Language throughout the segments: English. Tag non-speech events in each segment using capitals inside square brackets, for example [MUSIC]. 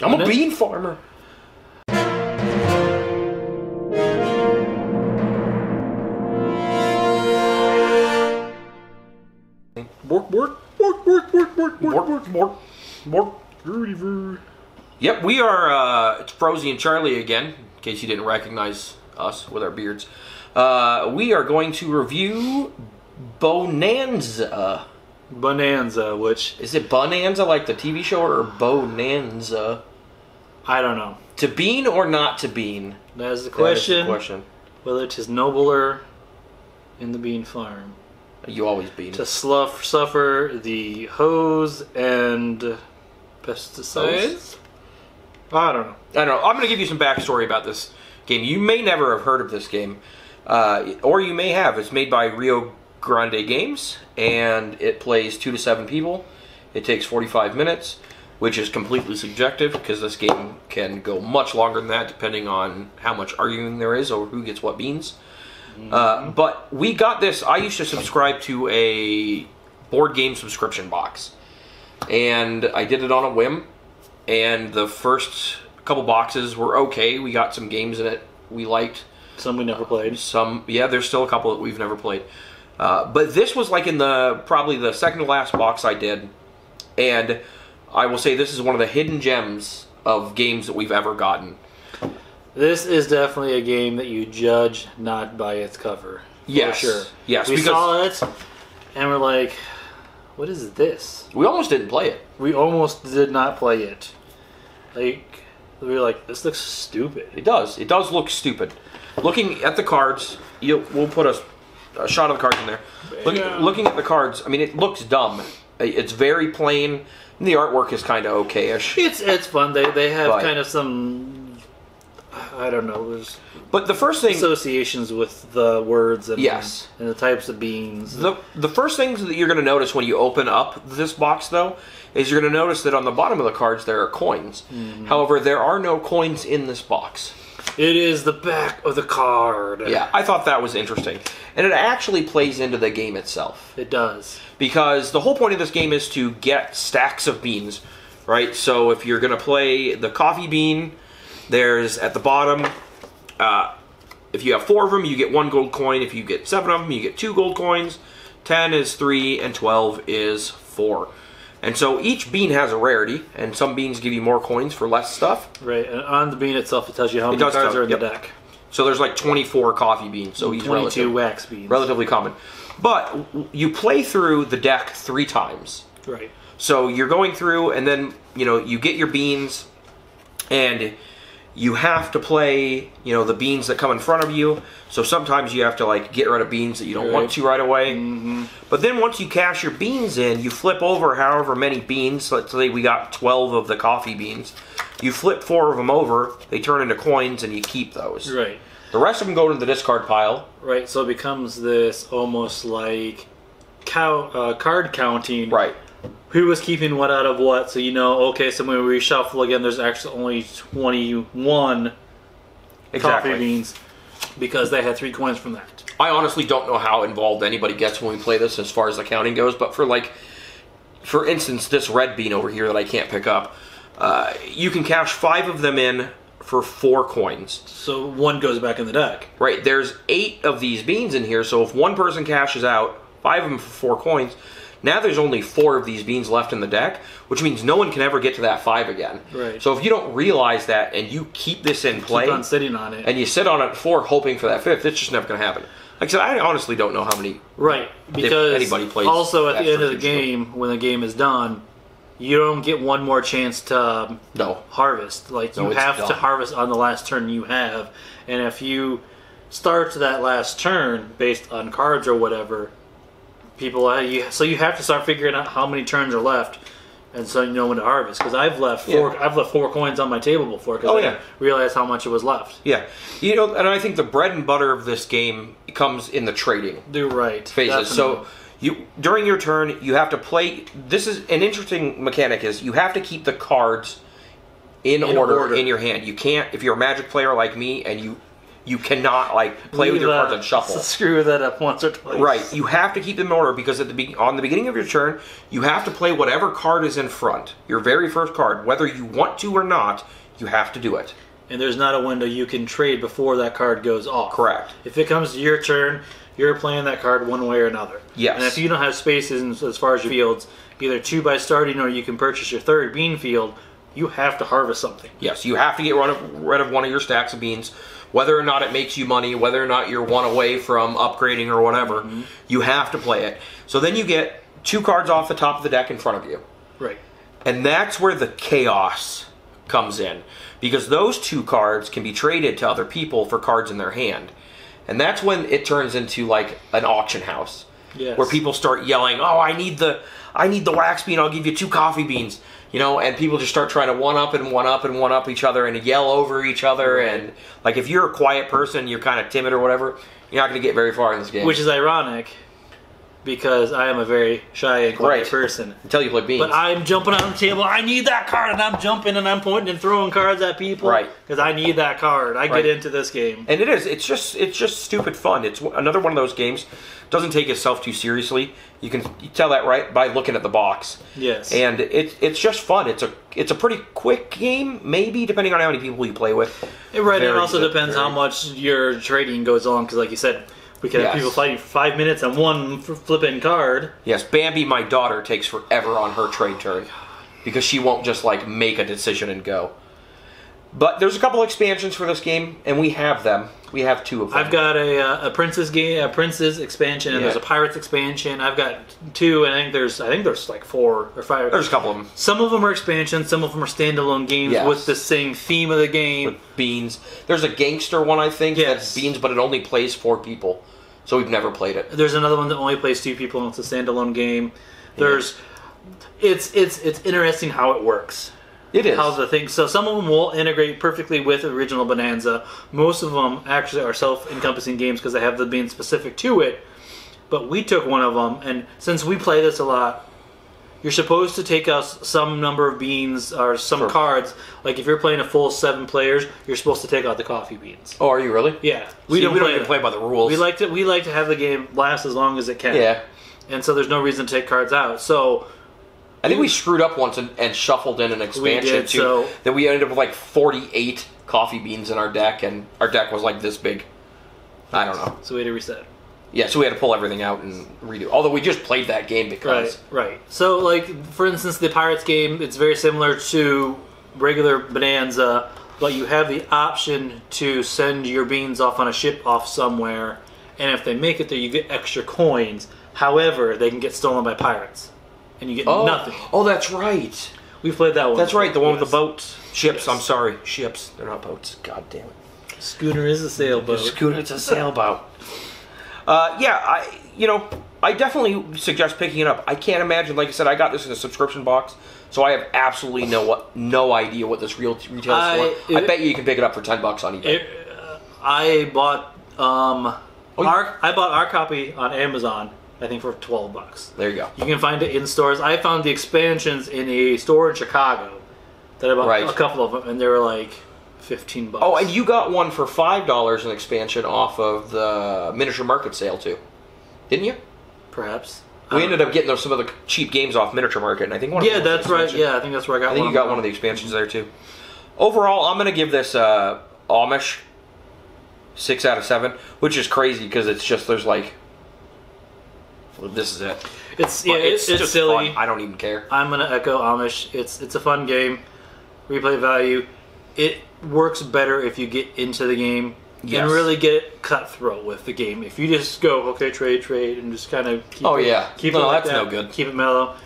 I'm a bean farmer. Bork, bork, bork, bork, Bork, bork, bork, bork. Rudy Voo. Yep, we are. Uh, it's Frosty and Charlie again. In case you didn't recognize us with our beards, uh, we are going to review Bohnanza. Bohnanza, which Is it Bonanza like the TV show or Bonanza? I don't know. To bean or not to bean? That is the That is question. the question. Whether it is nobler in the bean farm You always bean. to slough, suffer the hose and pesticides. I don't know. I don't know. I'm going to give you some backstory about this game. You may never have heard of this game, uh, or you may have. It's made by Rio Grande Games, and it plays two to seven people. It takes 45 minutes, which is completely subjective because this game can go much longer than that, depending on how much arguing there is over who gets what beans. Uh, but we got this. I used to subscribe to a board game subscription box, and I did it on a whim. And the first couple boxes were okay. We got some games in it we liked. Some we never played. Some, yeah, there's still a couple that we've never played. Uh, but this was like in the probably the second to last box I did, and I will say this is one of the hidden gems of games that we've ever gotten. This is definitely a game that you judge not by its cover. Yes. Sure. Yes, We saw it and we're like, what is this? We almost didn't play it. We almost did not play it. Like, we were like, this looks stupid. It does. It does look stupid. Looking at the cards, you we'll put a, a shot of the cards in there. Look, Yeah. Looking at the cards, I mean, it looks dumb. It's very plain. And the artwork is kind of okayish. It's it's fun. They they have But- kind of some, I don't know, there's But the first thing, associations with the words and Yes. and the types of beans. the the first things that you're going to notice when you open up this box, though, is you're going to notice that on the bottom of the cards there are coins. Mm-hmm. However, there are no coins in this box. It is the back of the card. Yeah, I thought that was interesting, and it actually plays into the game itself. it does. because the whole point of this game is to get stacks of beans, right? So if you're going to play the coffee bean, there's at the bottom. Uh, if you have four of them, you get one gold coin. If you get seven of them, you get two gold coins. Ten is three, and twelve is four. And so each bean has a rarity, and some beans give you more coins for less stuff. Right, and on the bean itself, it tells you how many does cards are in yep. the deck. So there's like 24 coffee beans. So he's 22 relative, wax beans. relatively common. But you play through the deck three times. Right. So you're going through, and then you know you get your beans, and you have to play you know the beans that come in front of you. So sometimes you have to like get rid of beans that you don't want to right away. But then once you cash your beans in, you flip over however many beans. Let's say we got 12 of the coffee beans. You flip four of them over. They turn into coins, and you keep those. Right. The rest of them go to the discard pile. Right. So it becomes this almost like cow, uh, card counting. Right. Who was keeping what out of what? So you know, okay, so when we reshuffle again, there's actually only 21 Exactly. coffee beans because they had three coins from that. I honestly don't know how involved anybody gets when we play this as far as the counting goes, but for like, for instance, this red bean over here that I can't pick up, uh, you can cash five of them in for four coins. So one goes back in the deck. Right, there's eight of these beans in here, so if one person cashes out five of them for four coins, now there's only four of these beans left in the deck, which means no one can ever get to that five again. Right. So if you don't realize that and you keep this in play, Keep on sitting on it. and you sit on it for hoping for that fifth, it's just never going to happen. Like I said, I honestly don't know how many. Right, because anybody plays also at the end of the game, when the game is done, you don't get one more chance to um, No. harvest. Like No, you have to harvest on the last turn you have, and if you start to that last turn based on cards or whatever, people uh, you so you have to start figuring out how many turns are left, and so you know when to harvest. Because I've left four, Yeah. I've left four coins on my table before because Oh, I yeah. didn't how much it was left. Yeah, you know, and I think the bread and butter of this game comes in the trading Do right phases. So you during your turn, you have to play. This is an interesting mechanic: is you have to keep the cards in, In order, order. in your hand. You can't if you're a Magic player like me and you You cannot like play with your cards on shuffle. [LAUGHS] Screw that up once or twice. Right, you have to keep them in order because at the be- on the beginning of your turn, you have to play whatever card is in front, your very first card, whether you want to or not. You have to do it. And there's not a window you can trade before that card goes off. Correct. If it comes to your turn, you're playing that card one way or another. Yes. And if you don't have spaces in- as far as your fields, either two by starting or you can purchase your third bean field, you have to harvest something. Yes, you have to get rid of, rid of one of your stacks of beans, whether or not it makes you money, whether or not you're one away from upgrading or whatever. Mm-hmm. You have to play it. So then you get two cards off the top of the deck in front of you. Right. And that's where the chaos comes in. Because those two cards can be traded to other people for cards in their hand. And that's when it turns into like an auction house. Yes. Where people start yelling, Oh, I need the I need the wax bean, I'll give you two coffee beans. You know, and people just start trying to one up and one up and one up each other and yell over each other and like if you're a quiet person, you're kinda timid or whatever, you're not gonna get very far in this game. Which is ironic because I am a very shy and quiet Right. person. until you play beans. But I'm jumping on the table. I need that card, and I'm jumping and I'm pointing and throwing cards at people. Right. Because I need that card. I Right. get into this game. And it is. It's just. It's just stupid fun. It's another one of those games. Doesn't take itself too seriously. You can you tell that right by looking at the box. Yes. And it's it's just fun. It's a it's a pretty quick game, maybe depending on how many people you play with. right. Very it also depends very- how much your trading goes on. Because, like you said, we can have Yes. people fighting for five minutes on one flipping card. Yes, Bambi, my daughter, takes forever on her trade turn because she won't just like make a decision and go. But there's a couple expansions for this game, and we have them. We have two of them. I've got a, uh, a princess game, a princess expansion, and Yeah. there's a pirates expansion. I've got two, and I think there's I think there's like four or five. There's a couple of them. some of them are expansions, some of them are standalone games Yes. with the same theme of the game. with beans. There's a gangster one I think Yes. that's beans, but it only plays four people, so we've never played it. There's another one that only plays two people, and it's a standalone game. There's, it's it's it's interesting how it works. It is. How the thing. So some of them will integrate perfectly with original Bohnanza. Most of them actually are self-encompassing games because they have the being specific to it. But we took one of them, and since we play this a lot, you're supposed to take us some number of beans or some Sure. cards. Like if you're playing a full seven players, you're supposed to take out the coffee beans. oh, are you really? Yeah, We don't, we don't play even play by the rules. We like to we like to have the game last as long as it can. yeah. And so there's no reason to take cards out. So I think we screwed up once and, and shuffled in an expansion did, too. so- That we ended up with like 48 coffee beans in our deck, and our deck was like this big. I don't know. so we had to reset. Yeah, so we had to pull everything out and redo. Although we just played that game because Right, right. So like for instance, the Pirates game, it's very similar to regular Bohnanza, but you have the option to send your beans off on a ship off somewhere, and if they make it there, you get extra coins. However, they can get stolen by pirates, and you get oh, nothing. Oh, that's right. We've played that one. That's right. The one with the boats, ships. Yes. I'm sorry, ships. They're not boats. God damn it. Schooner is a sailboat. Scooter, it's a sailboat. Uh, yeah, I you know I definitely suggest picking it up. I can't imagine. Like I said, I got this in a subscription box, so I have absolutely no what no idea what this real retail I- is for. I bet you you can pick it up for ten bucks on eBay. It, uh, I bought um, Oh, you- our I bought our copy on Amazon. I think for twelve bucks. there you go. You can find it in stores. I found the expansions in a store in Chicago that I bought Right. a couple of them, and they were like fifteen bucks. Oh, and you got one for five dollars an expansion off of the miniature market sale too, didn't you? perhaps We ended up getting some of the cheap games off miniature market, and I think one. Of Yeah, that's right. Yeah, I think that's where I got. I think you got one of the expansions there too. Overall, I'm going to give this uh, Amish six out of seven, which is crazy because it's just there's like, this is it. It's yeah, But it's, it's just silly. fun. I don't even care. I'm gonna echo Amish. It's it's a fun game. Replay value. It works better if you get into the game Yes. and really get cutthroat with the game. If you just go okay, trade, trade, and just kind of keep Oh, it, yeah. keep No, it like that's that, no good. Keep it mellow.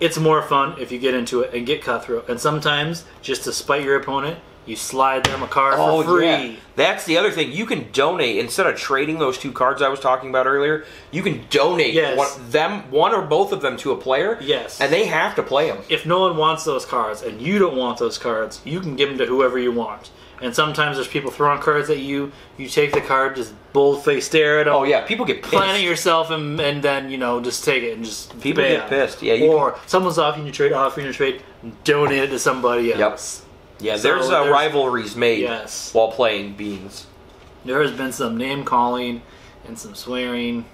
It's more fun if you get into it and get cutthroat. And sometimes just to spite your opponent, you slide them a card Oh for free. yeah, that's the other thing. You can donate instead of trading those two cards I was talking about earlier. You can donate Yes. one, them one or both of them to a player. Yes. and they have to play them. if no one wants those cards and you don't want those cards, you can give them to whoever you want. And sometimes there's people throwing cards at you. You take the card, just bold face stare at them. Oh yeah, people get pissed. Plan it yourself and, and then you know just take it and just People bam. get pissed. Yeah, you or someone's offering you trade, offering you trade, donate it to somebody else. Yep. Yeah, So there's, uh, there's- rivalries made Yes. while playing beans. There has been some name calling and some swearing.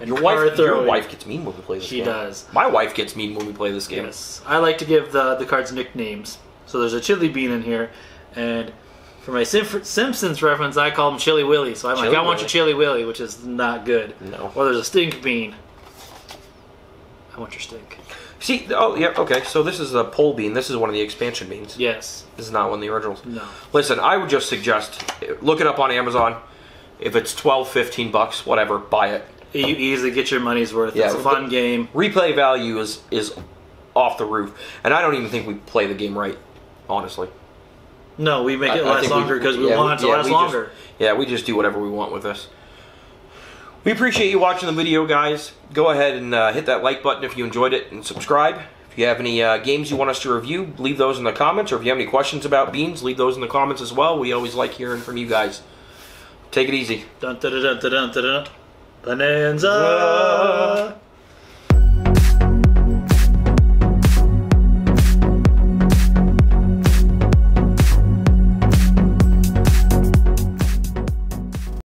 And Your wife, your wife gets mean when we play this She game. She does. My wife gets mean when we play this game. Yes, I like to give the the cards nicknames. So there's a chili bean in here, and for my Sim- Simpsons reference, I call him Chili Willy. So I'm Chili like, I want your Chili Willy, which is not good. No. Or there's a stink bean. I want your stink. See, oh yeah, okay. So this is a pole bean. This is one of the expansion beans. Yes. This is not one of the originals. No. Listen, I would just suggest look it up on Amazon. If it's 12, 15 bucks, whatever, buy it. You easily get your money's worth. Yeah, it's a fun game. Replay value is is off the roof, and I don't even think we play the game right, honestly. No, we make it I last we- longer because we, yeah, want it to yeah, last we just- longer. Yeah, we just do whatever we want with this. We appreciate you watching the video, guys. Go ahead and uh, hit that like button if you enjoyed it, and subscribe. If you have any uh, games you want us to review, leave those in the comments. Or if you have any questions about beans, leave those in the comments as well. We always like hearing from you guys. Take it easy. Dun, dun, dun, dun, dun, dun, dun. Bohnanza.